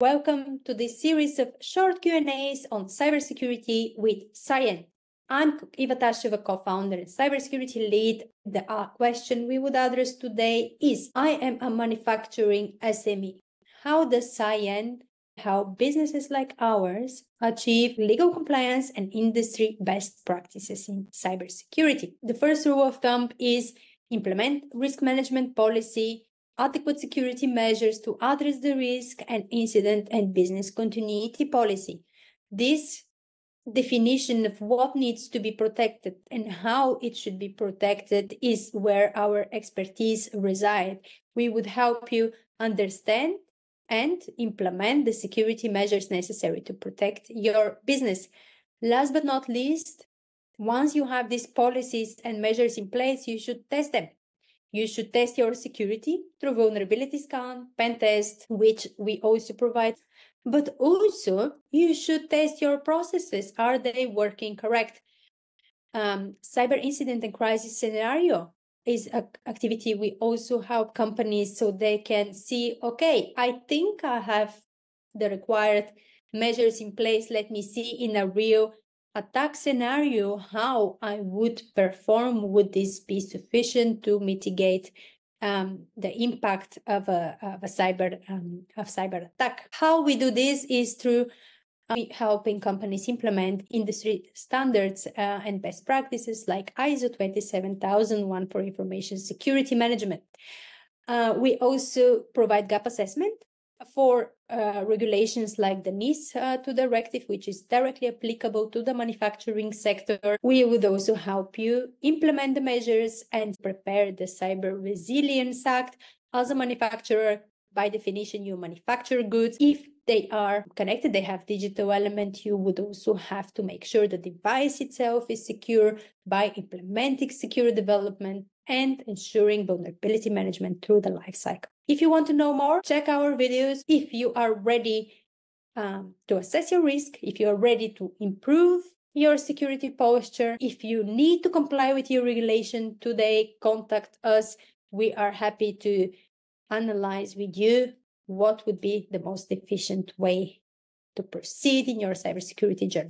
Welcome to this series of short Q&As on cybersecurity with Cyen. I'm Iva Tasheva, co-founder and cybersecurity lead. The uh, question we would address today is, I am a manufacturing SME. How does Cyen help businesses like ours achieve legal compliance and industry best practices in cybersecurity? The first rule of thumb is implement risk management policy, adequate security measures to address the risk and incident and business continuity policy. This definition of what needs to be protected and how it should be protected is where our expertise reside. We would help you understand and implement the security measures necessary to protect your business. Last but not least, once you have these policies and measures in place, you should test them. You should test your security through vulnerability scan, pen test, which we also provide. But also, you should test your processes. Are they working correct? Um, cyber incident and crisis scenario is an activity we also help companies so they can see, okay, I think I have the required measures in place. Let me see in a real attack scenario how I would perform. Would this be sufficient to mitigate um, the impact of a, of a cyber um, of cyber attack? How we do this is through uh, helping companies implement industry standards uh, and best practices like ISO 27001 for information security management. Uh, we also provide gap assessment for uh, regulations like the NIS uh, 2 directive, which is directly applicable to the manufacturing sector. We would also help you implement the measures and prepare the Cyber Resilience Act. As a manufacturer, by definition, you manufacture goods. If they are connected, they have digital element, you would also have to make sure the device itself is secure by implementing secure development and ensuring vulnerability management through the life cycle. If you want to know more, check our videos. If you are ready um, to assess your risk, if you are ready to improve your security posture, if you need to comply with your regulation today, contact us. We are happy to analyze with you what would be the most efficient way to proceed in your cybersecurity journey.